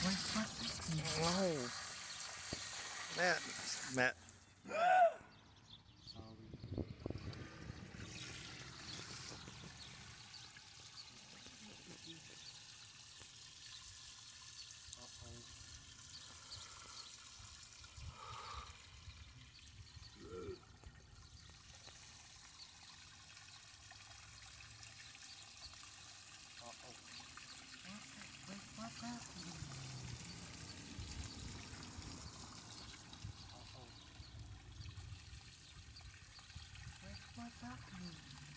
No. Matt. Matt. Uh-oh. Wait, what's happening? fuck me.